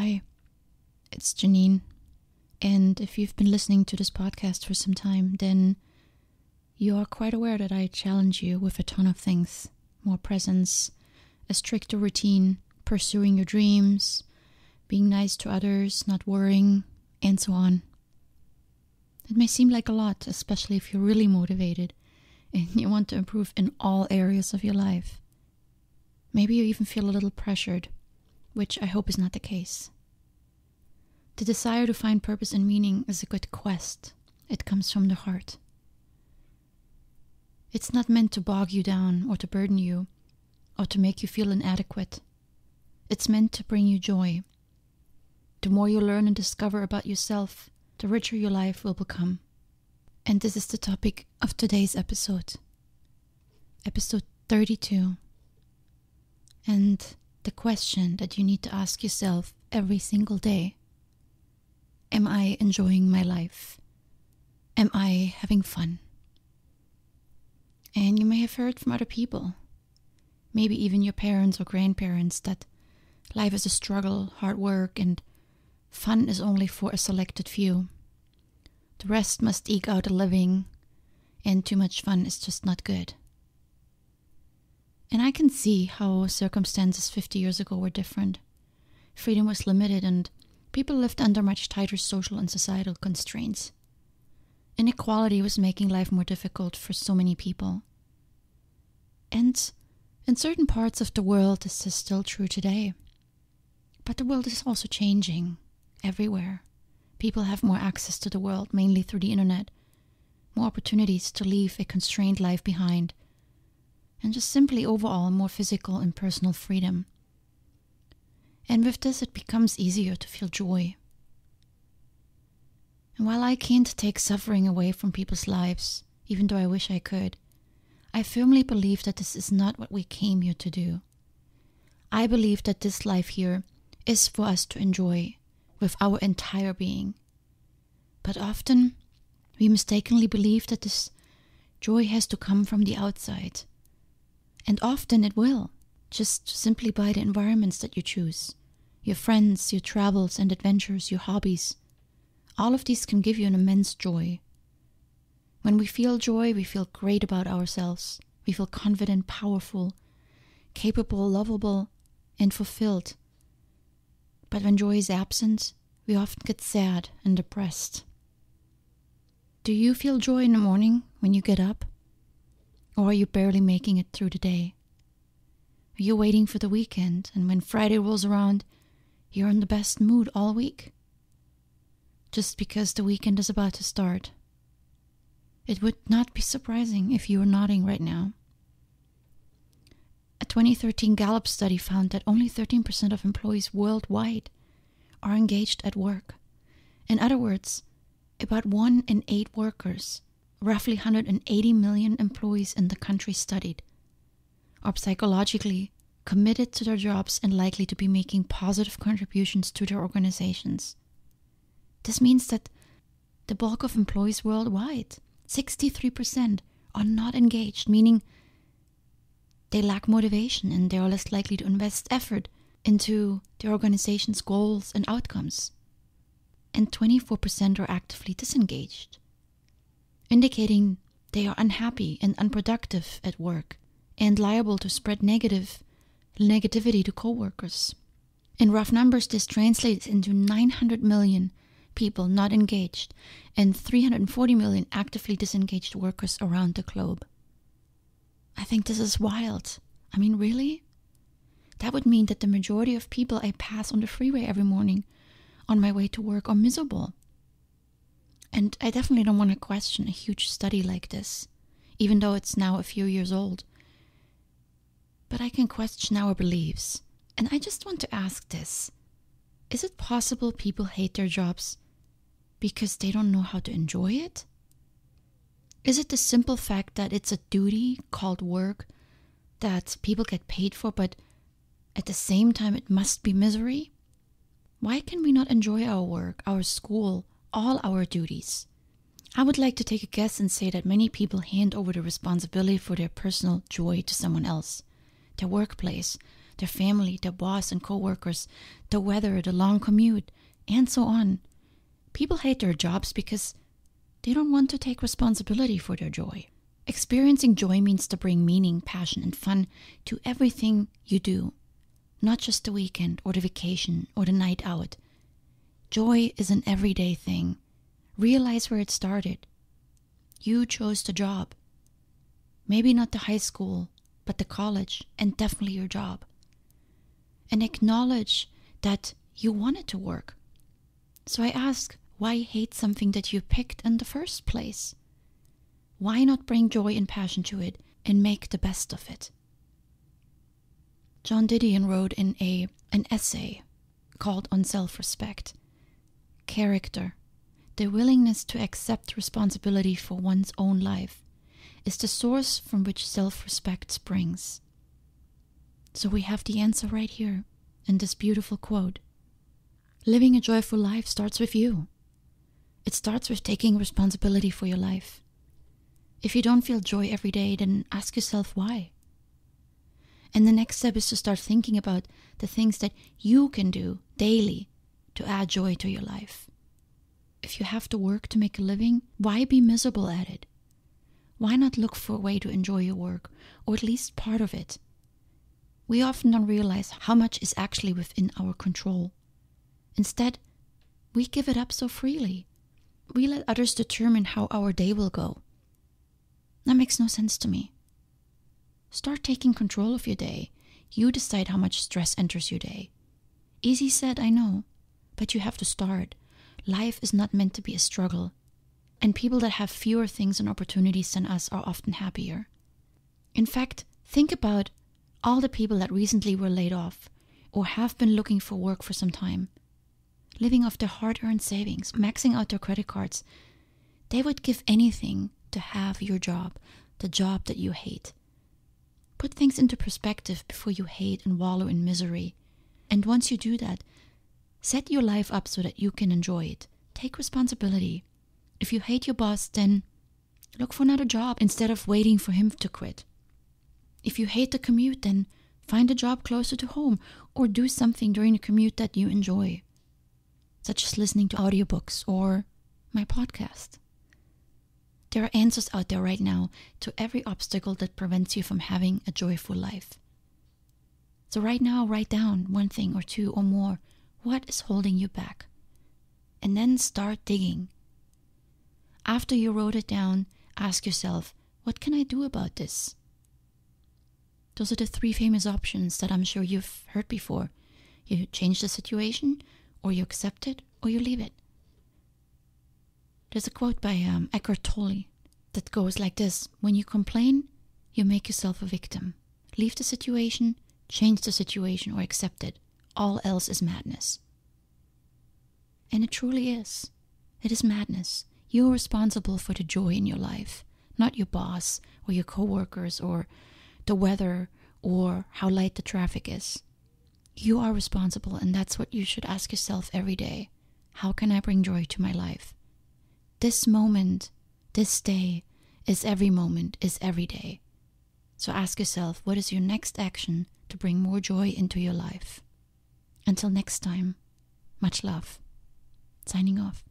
Hi, it's Janine. And if you've been listening to this podcast for some time, then you are quite aware that I challenge you with a ton of things more presence, a stricter routine, pursuing your dreams, being nice to others, not worrying, and so on. It may seem like a lot, especially if you're really motivated and you want to improve in all areas of your life. Maybe you even feel a little pressured, which I hope is not the case. The desire to find purpose and meaning is a good quest. It comes from the heart. It's not meant to bog you down or to burden you or to make you feel inadequate. It's meant to bring you joy. The more you learn and discover about yourself, the richer your life will become. And this is the topic of today's episode. Episode 32. And the question that you need to ask yourself every single day Am I enjoying my life? Am I having fun? And you may have heard from other people, maybe even your parents or grandparents, that life is a struggle, hard work, and fun is only for a selected few. The rest must eke out a living, and too much fun is just not good. And I can see how circumstances 50 years ago were different. Freedom was limited, and people lived under much tighter social and societal constraints. Inequality was making life more difficult for so many people. And in certain parts of the world, this is still true today. But the world is also changing everywhere. People have more access to the world, mainly through the internet, more opportunities to leave a constrained life behind, and just simply overall more physical and personal freedom. And with this, it becomes easier to feel joy. And while I can't take suffering away from people's lives, even though I wish I could, I firmly believe that this is not what we came here to do. I believe that this life here is for us to enjoy with our entire being. But often we mistakenly believe that this joy has to come from the outside. And often it will, just simply by the environments that you choose your friends, your travels and adventures, your hobbies. All of these can give you an immense joy. When we feel joy, we feel great about ourselves. We feel confident, powerful, capable, lovable, and fulfilled. But when joy is absent, we often get sad and depressed. Do you feel joy in the morning when you get up? Or are you barely making it through the day? Are you waiting for the weekend, and when Friday rolls around, you're in the best mood all week? Just because the weekend is about to start. It would not be surprising if you were nodding right now. A 2013 Gallup study found that only 13% of employees worldwide are engaged at work. In other words, about one in eight workers, roughly 180 million employees in the country studied, are psychologically committed to their jobs and likely to be making positive contributions to their organizations. This means that the bulk of employees worldwide, 63%, are not engaged, meaning they lack motivation and they are less likely to invest effort into the organization's goals and outcomes. And 24% are actively disengaged, indicating they are unhappy and unproductive at work and liable to spread negative negativity to coworkers. In rough numbers, this translates into 900 million people not engaged and 340 million actively disengaged workers around the globe. I think this is wild. I mean, really? That would mean that the majority of people I pass on the freeway every morning on my way to work are miserable. And I definitely don't want to question a huge study like this, even though it's now a few years old. But I can question our beliefs. And I just want to ask this Is it possible people hate their jobs because they don't know how to enjoy it? Is it the simple fact that it's a duty called work that people get paid for, but at the same time it must be misery? Why can we not enjoy our work, our school, all our duties? I would like to take a guess and say that many people hand over the responsibility for their personal joy to someone else their workplace, their family, their boss and coworkers, the weather, the long commute, and so on. People hate their jobs because they don't want to take responsibility for their joy. Experiencing joy means to bring meaning, passion, and fun to everything you do, not just the weekend or the vacation or the night out. Joy is an everyday thing. Realize where it started. You chose the job. Maybe not the high school, but the college, and definitely your job. And acknowledge that you wanted to work. So I ask, why hate something that you picked in the first place? Why not bring joy and passion to it and make the best of it? Joan Didion wrote in a an essay called On Self-Respect. Character, the willingness to accept responsibility for one's own life, is the source from which self-respect springs. So we have the answer right here in this beautiful quote. Living a joyful life starts with you. It starts with taking responsibility for your life. If you don't feel joy every day, then ask yourself why. And the next step is to start thinking about the things that you can do daily to add joy to your life. If you have to work to make a living, why be miserable at it? Why not look for a way to enjoy your work, or at least part of it? We often don't realize how much is actually within our control. Instead, we give it up so freely we let others determine how our day will go. That makes no sense to me. Start taking control of your day. You decide how much stress enters your day. Easy said, I know, but you have to start. Life is not meant to be a struggle, and people that have fewer things and opportunities than us are often happier. In fact, think about all the people that recently were laid off or have been looking for work for some time living off their hard earned savings, maxing out their credit cards. They would give anything to have your job, the job that you hate. Put things into perspective before you hate and wallow in misery. And once you do that, set your life up so that you can enjoy it. Take responsibility. If you hate your boss, then look for another job instead of waiting for him to quit. If you hate the commute, then find a job closer to home or do something during the commute that you enjoy such as listening to audiobooks or my podcast. There are answers out there right now to every obstacle that prevents you from having a joyful life. So, right now, write down one thing or two or more. What is holding you back? And then start digging. After you wrote it down, ask yourself, what can I do about this? Those are the three famous options that I'm sure you've heard before. You change the situation, or you accept it, or you leave it. There's a quote by um, Eckhart Tolle that goes like this When you complain, you make yourself a victim. Leave the situation, change the situation, or accept it. All else is madness. And it truly is. It is madness. You're responsible for the joy in your life, not your boss or your coworkers or the weather or how light the traffic is. You are responsible, and that's what you should ask yourself every day. How can I bring joy to my life? This moment, this day, is every moment, is every day. So ask yourself, what is your next action to bring more joy into your life? Until next time, much love. Signing off.